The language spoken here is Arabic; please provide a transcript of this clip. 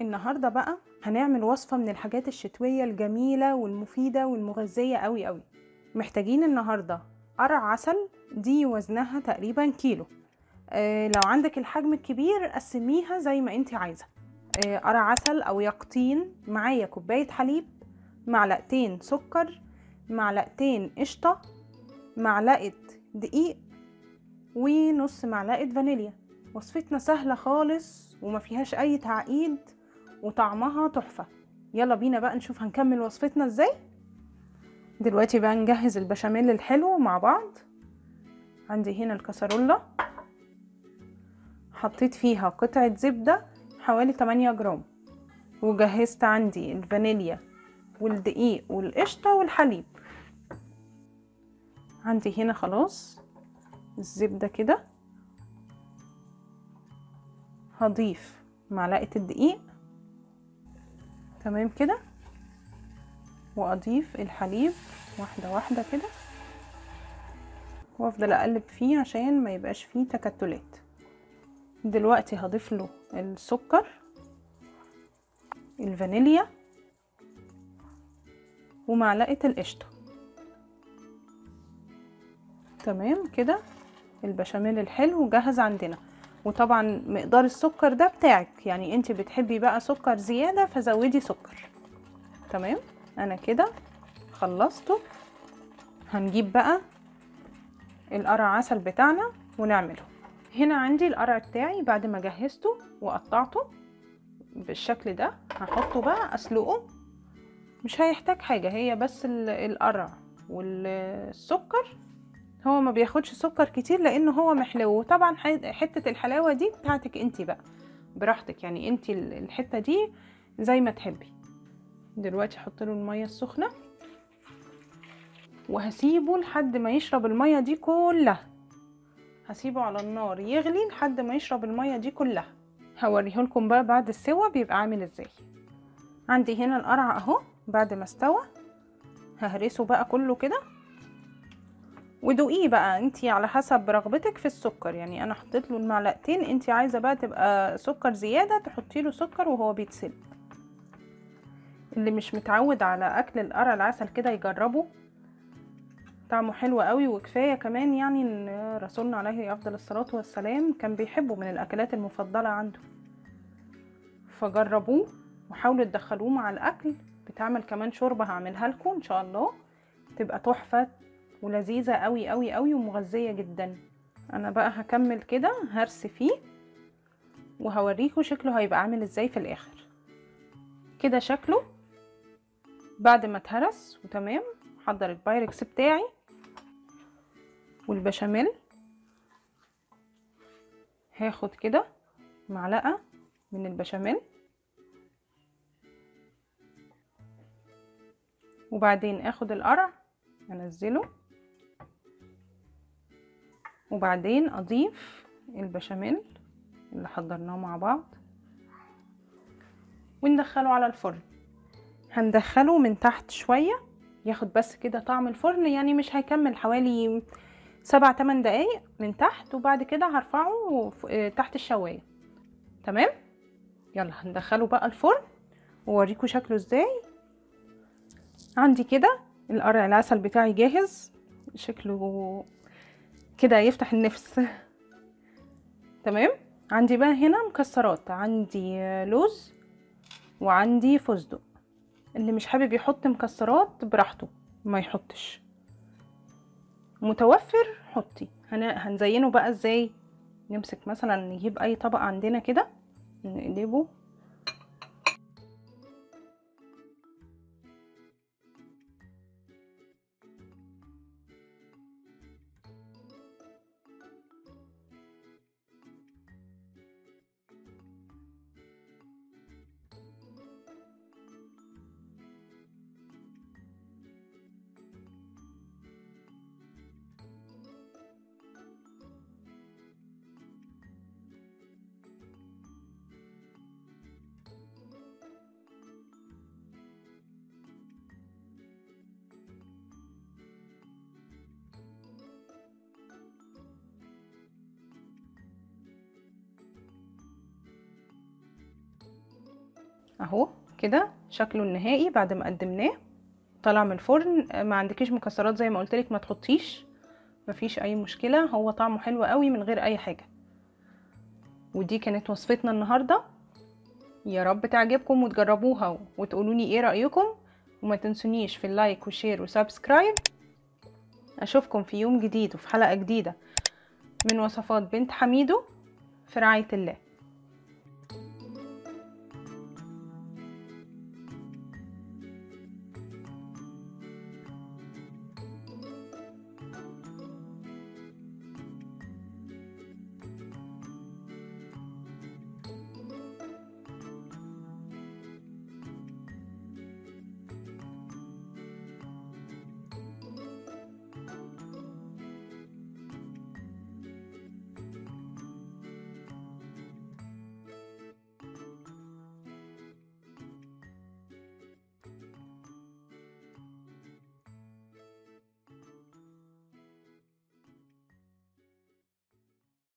النهارده بقى هنعمل وصفة من الحاجات الشتوية الجميلة والمفيدة والمغذية قوي قوي. محتاجين النهاردة قرع عسل دي وزنها تقريبا كيلو. آه لو عندك الحجم الكبير قسميها زي ما انت عايزة. آه قرع عسل أو يقطين معايا كوباية حليب معلقتين سكر معلقتين قشطة معلقة دقيق ونص معلقة فانيليا. وصفتنا سهلة خالص وما فيهاش أي تعقيد. وطعمها تحفة. يلا بينا بقى نشوف هنكمل وصفتنا إزاي. دلوقتي بقى نجهز البشاميل الحلو مع بعض. عندي هنا الكسرولة حطيت فيها قطعة زبدة حوالي 8 جرام. وجهزت عندي الفانيليا والدقيق والقشطة والحليب. عندي هنا خلاص الزبدة كده. هضيف معلقة الدقيق. تمام كده؟ وأضيف الحليب واحدة واحدة كده. وأفضل أقلب فيه عشان ما يبقاش فيه تكتلات. دلوقتي هضيف له السكر الفانيليا ومعلقة القشطة. تمام كده؟ البشاميل الحلو جاهز عندنا. وطبعا مقدار السكر ده بتاعك. يعني انت بتحبي بقى سكر زيادة فزودي سكر. تمام؟ أنا كده خلصته. هنجيب بقى القرع عسل بتاعنا ونعمله. هنا عندي القرع بتاعي بعد ما جهزته وقطعته بالشكل ده. هحطه بقى أسلقه. مش هيحتاج حاجة هي بس القرع والسكر. هو ما بياخدش سكر كتير لأنه هو محلو. طبعا حتة الحلاوة دي بتاعتك انت بقى. براحتك يعني انت الحتة دي زي ما تحبي. دلوقتي أحط له المية السخنة. وهسيبه لحد ما يشرب المية دي كلها. هسيبه على النار يغلي لحد ما يشرب المية دي كلها. هوريه لكم بقى بعد السوا بيبقى عامل إزاي. عندي هنا القرع اهو بعد ما استوى. ههرسه بقى كله كده. ودوقيه بقى انتي على حسب رغبتك في السكر. يعني أنا حطيت له المعلقتين انتي عايزة بقى تبقى سكر زيادة تحطي له سكر وهو بيتسلق. اللي مش متعود على أكل القرع العسل كده يجربه. طعمه حلو قوي وكفاية كمان يعني إن رسولنا عليه أفضل الصلاة والسلام كان بيحبه من الأكلات المفضلة عنده. فجربوه وحاولوا تدخلوه مع الأكل بتعمل كمان شوربة هعملها لكم إن شاء الله. تبقى تحفة. ولذيذة قوي قوي قوي ومغذية جدا. أنا بقى هكمل كده هرس فيه وهوريكم شكله هيبقى عامل إزاي في الآخر. كده شكله بعد ما اتهرس وتمام حضر البايركس بتاعي والبشاميل. هاخد كده معلقة من البشاميل وبعدين آخد القرع أنزله. وبعدين أضيف البشاميل اللي حضرناه مع بعض. وندخله على الفرن. هندخله من تحت شوية ياخد بس كده طعم الفرن يعني مش هيكمل حوالي سبع تمن دقايق من تحت وبعد كده هرفعه تحت الشواية. تمام؟ يلا هندخله بقى الفرن. ووريكم شكله إزاي. عندي كده القرع العسل بتاعي جاهز. شكله كده يفتح النفس. تمام؟ عندي بقى هنا مكسرات. عندي لوز وعندي فستق. اللي مش حابب يحط مكسرات براحته ما يحطش. متوفر حطي. هنزينه بقى إزاي؟ نمسك مثلا نجيب أي طبق عندنا كده نقلبه. أهو كده شكله النهائي بعد ما قدمناه. طلع من الفرن ما عندكيش مكسرات زي ما قلت لك ما تحطيش. مفيش أي مشكلة هو طعمه حلو قوي من غير أي حاجة. ودي كانت وصفتنا النهارده. يا رب تعجبكم وتجربوها وتقولوني إيه رأيكم. وما تنسونيش في ال like و share و subscribe أشوفكم في يوم جديد وفي حلقة جديدة من وصفات بنت حميدو في رعاية الله.